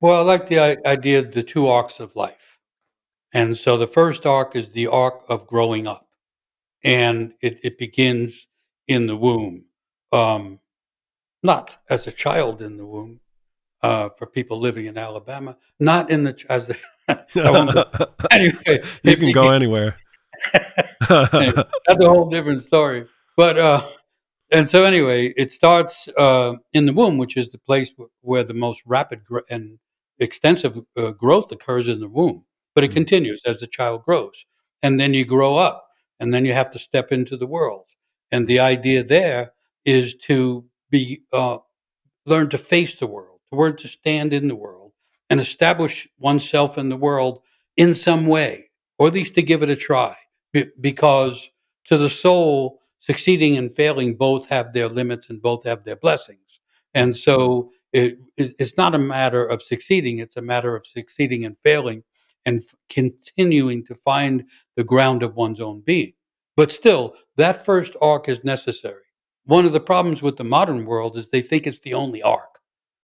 Well, I like the idea of the two arcs of life. And so the first arc is the arc of growing up, and it, it begins in the womb, um, not as a child in the womb. Uh, for people living in Alabama, not in the as the, anyway, you can go anywhere. anyway, that's a whole different story. But uh, and so anyway, it starts uh, in the womb, which is the place w- where the most rapid gr- and extensive uh, growth occurs in the womb. But it mm-hmm. continues as the child grows, and then you grow up, and then you have to step into the world. And the idea there is to be uh, learn to face the world, to learn to stand in the world, and establish oneself in the world in some way, or at least to give it a try, because to the soul succeeding and failing both have their limits and both have their blessings. And so it, it's not a matter of succeeding, it's a matter of succeeding and failing and f- continuing to find the ground of one's own being. But still, that first arc is necessary. One of the problems with the modern world is they think it's the only arc.